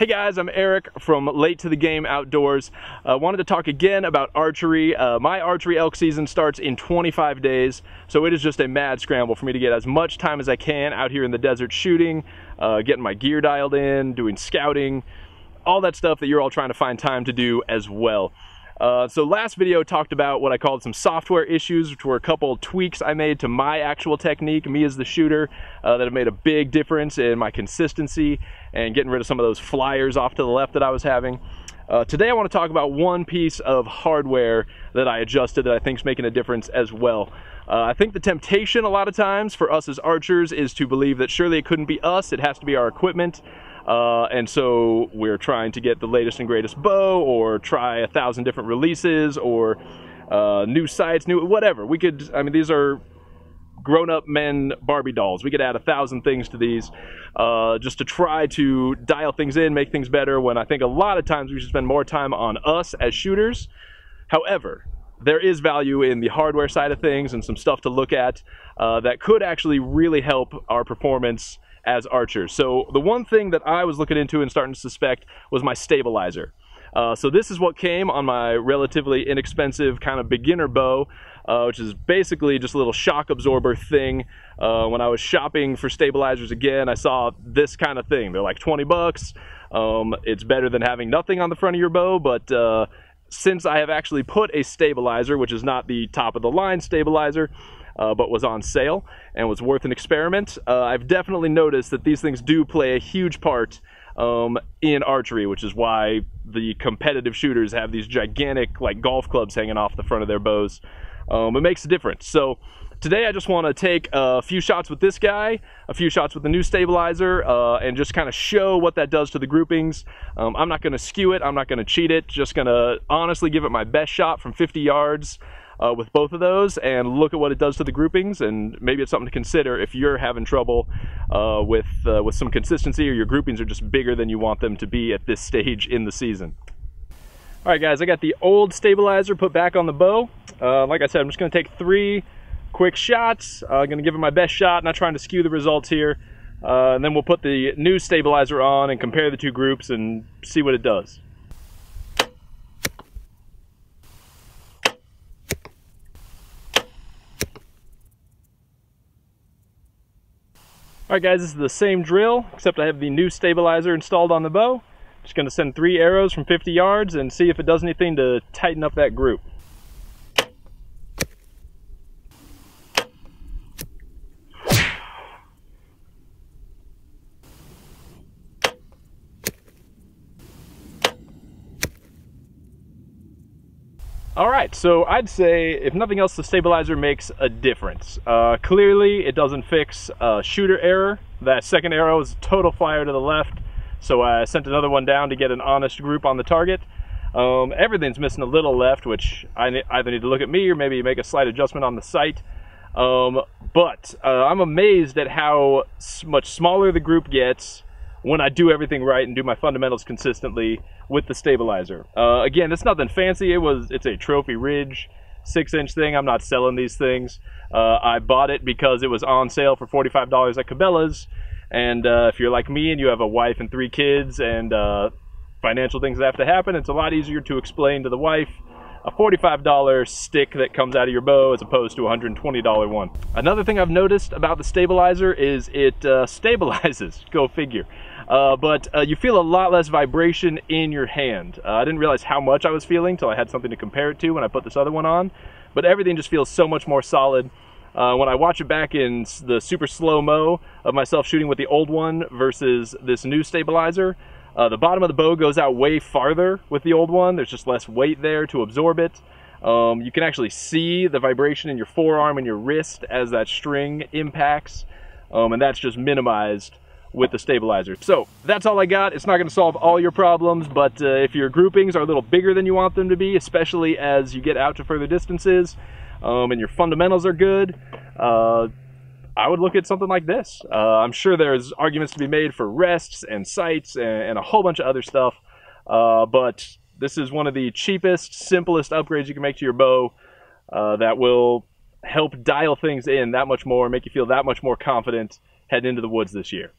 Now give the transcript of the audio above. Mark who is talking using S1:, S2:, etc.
S1: Hey guys, I'm Eric from Late to the Game Outdoors. I uh, wanted to talk again about archery. Uh, my archery elk season starts in 25 days, so it is just a mad scramble for me to get as much time as I can out here in the desert shooting, uh, getting my gear dialed in, doing scouting, all that stuff that you're all trying to find time to do as well. Uh, so last video talked about what I called some software issues, which were a couple tweaks I made to my actual technique, me as the shooter, uh, that have made a big difference in my consistency and getting rid of some of those flyers off to the left that I was having. Uh, today I want to talk about one piece of hardware that I adjusted that I think is making a difference as well. Uh, I think the temptation a lot of times for us as archers is to believe that surely it couldn't be us, it has to be our equipment. Uh, and so we're trying to get the latest and greatest bow or try a thousand different releases or uh, new sights, new whatever. We could, I mean, these are grown-up men Barbie dolls. We could add a thousand things to these uh, just to try to dial things in, make things better when I think a lot of times we should spend more time on us as shooters. However, there is value in the hardware side of things and some stuff to look at uh, that could actually really help our performance as archers. So the one thing that I was looking into and starting to suspect was my stabilizer. Uh, so this is what came on my relatively inexpensive kind of beginner bow, uh, which is basically just a little shock absorber thing. Uh, when I was shopping for stabilizers again, I saw this kind of thing. They're like 20 bucks. Um, it's better than having nothing on the front of your bow, but uh, since I have actually put a stabilizer, which is not the top of the line stabilizer, uh, but was on sale and was worth an experiment. Uh, I've definitely noticed that these things do play a huge part um, in archery, which is why the competitive shooters have these gigantic like golf clubs hanging off the front of their bows. Um, it makes a difference. So today I just want to take a few shots with this guy, a few shots with the new stabilizer, uh, and just kind of show what that does to the groupings. Um, I'm not going to skew it, I'm not going to cheat it, just going to honestly give it my best shot from 50 yards uh, with both of those and look at what it does to the groupings and maybe it's something to consider if you're having trouble uh, with uh, with some consistency or your groupings are just bigger than you want them to be at this stage in the season. All right guys, I got the old stabilizer put back on the bow. Uh, like I said, I'm just gonna take three quick shots. I'm uh, gonna give it my best shot, not trying to skew the results here. Uh, and then we'll put the new stabilizer on and compare the two groups and see what it does. Alright guys, this is the same drill, except I have the new stabilizer installed on the bow. Just going to send three arrows from 50 yards and see if it does anything to tighten up that group. All right, so I'd say if nothing else, the stabilizer makes a difference. Uh, clearly, it doesn't fix shooter error. That second arrow is total fire to the left, so I sent another one down to get an honest group on the target. Um, everything's missing a little left, which I either need to look at me or maybe make a slight adjustment on the sight. Um, but uh, I'm amazed at how much smaller the group gets when I do everything right and do my fundamentals consistently with the stabilizer. Uh, again, it's nothing fancy. It was it's a Trophy Ridge six inch thing. I'm not selling these things. Uh, I bought it because it was on sale for $45 at Cabela's. And uh, if you're like me and you have a wife and three kids and uh, financial things that have to happen, it's a lot easier to explain to the wife a $45 stick that comes out of your bow as opposed to a $120 one. Another thing I've noticed about the stabilizer is it uh, stabilizes, go figure. Uh, but uh, you feel a lot less vibration in your hand. Uh, I didn't realize how much I was feeling until I had something to compare it to when I put this other one on. But everything just feels so much more solid. Uh, when I watch it back in the super slow-mo of myself shooting with the old one versus this new stabilizer, uh, the bottom of the bow goes out way farther with the old one. There's just less weight there to absorb it. Um, you can actually see the vibration in your forearm and your wrist as that string impacts, um, and that's just minimized with the stabilizer. So that's all I got. It's not going to solve all your problems, but uh, if your groupings are a little bigger than you want them to be, especially as you get out to further distances, um, and your fundamentals are good, uh, I would look at something like this. Uh, I'm sure there's arguments to be made for rests and sights and, and a whole bunch of other stuff, uh, but this is one of the cheapest, simplest upgrades you can make to your bow uh, that will help dial things in that much more, make you feel that much more confident heading into the woods this year.